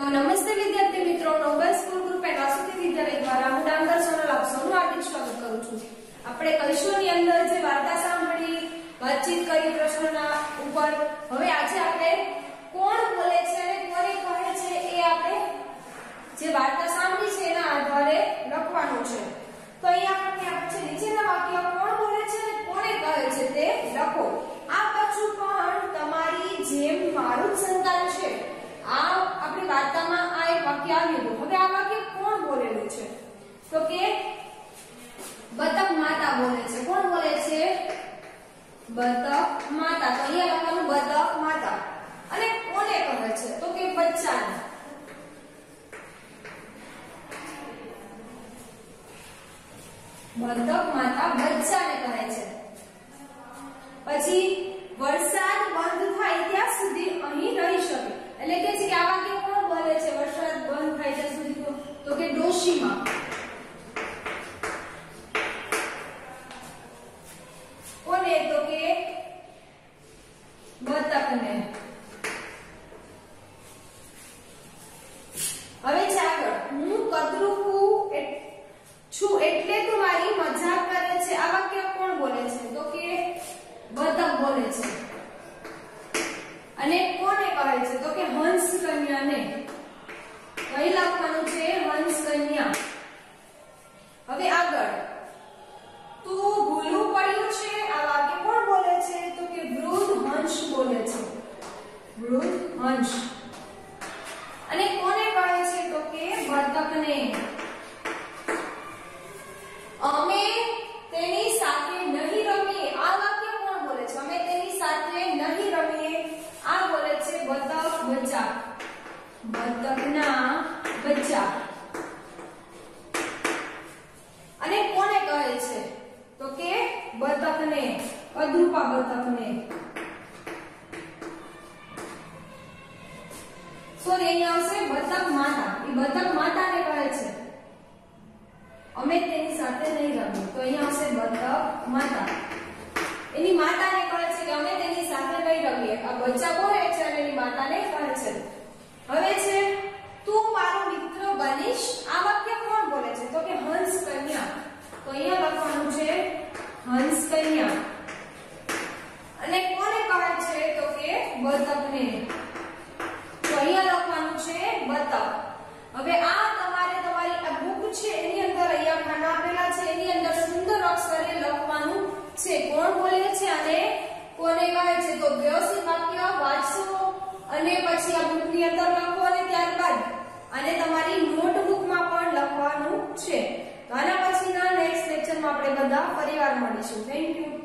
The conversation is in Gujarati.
નમસ્તે વિદ્યાર્થી મિત્રો Nobel school group and Vasudev Vidyalaya દ્વારા હું ડાંગર સોનલ આપ સૌનું હાર્દિક સ્વાગત કરું છું. આપણે કહીશુંની અંદર જે વાર્તા સાંભળી, વાતચીત કરી, પ્રશ્નના ઉપર, હવે આજે આપણે કોણ બોલે છે અને કોને કહે છે એ આપણે જે વાર્તા સાંભળી છે એના આધારે લખવાનું છે. તો અહીંયા આપણને આપે છે નીચેના વાક્ય કોણ બોલે છે અને કોને કહે છે તે લખો આ પાછું પણ તમારી જેમ મારું જ સંતાન છે આ આપણી વાર્તામાં આ એક વાક્ય આવ્યું હતું હવે આ વાક્ય કોણ બોલેલું છે? તો કે બતક માતા બોલે છે. કોણ બોલે છે? બતક માતા. તો અહીંયા લખવાનું બતક માતા. અને કોને કહે છે? તો કે બચ્ચાને. બતક માતા બચ્ચાને કહે છે. પછી વરસાદ બંધ થાય ત્યાં સુધી અહીં રહી શકે. એટલે કે છે કે આ વાક્ય કોણ બોલે છે વરસાદ બંધ થાય ત્યાં સુધી તો તો કે ડોશીમાં કોને તો કે બતકને હવે છે આગળ હું કદરૂપું એટ- છું એટલે તું મારી મજાક કરે છે આ વાક્ય કોણ બોલે છે તો કે બતક બોલે છે અને કોને કહે છે તો કે હંસ કન્યાને કઈ લખવાનું છે હંસ કન્યા હવે આગળ તું ભૂલું પડ્યું છે આ વાક્ય કોણ બોલે છે તો કે વૃદ્ધ બોલે છે. વૃદ્ધ હંસ અને કોને કહે છે તો કે બતકને અમે તેની સાથે નહીં રમીએ. આ વાક્ય કોણ બોલે છે? અમે તેની સાથે નહીં રમીએ. આ બોલે છે બતક બચ્ચા. બતકના બચ્ચા. અને કોને કહે છે તો કે બતકને અદ્રુપા બતકને સોરી અહીંયા આવશે, બતક માતા. એ બતક માતાને કહે છે. અમે તેની સાથે નહીં રમવું તો અહીંયા આવશે બતક માતા. એની માતાને કહે છે કે અમે તેની સાથે નહીં રમીએ. આ બચ્ચા બોલે છે? અને એની માતાને કહે છે. હવે છે, તું મારો મિત્ર બનીશ. આ વાક્ય કોણ બોલે છે? તો કે હંસ કન્યા. તો અહીંયા લખવાનું છે, હંસ કન્યા. અને કોને કહે છે? તો કે બતકને તો અહીંયા લખવાનું છે હવે આ તમારે તમારી આ બુક છે, એની અંદર અહીંયા ખાના આપેલા છે, એની અંદર સુંદર અક્ષરે લખવાનું છે. કોણ બોલે છે અને કોને કહે છે? તો વ્યવસ્થિત વાક્ય વાંચો અને પછી આ બુકની અંદર લખો અને ત્યારબાદ અને તમારી નોટબુકમાં પણ લખવાનું છે. આના પછીના નેક્સ્ટ લેક્ચરમાં આપણે બધા ફરીવાર મળીશું. Thank you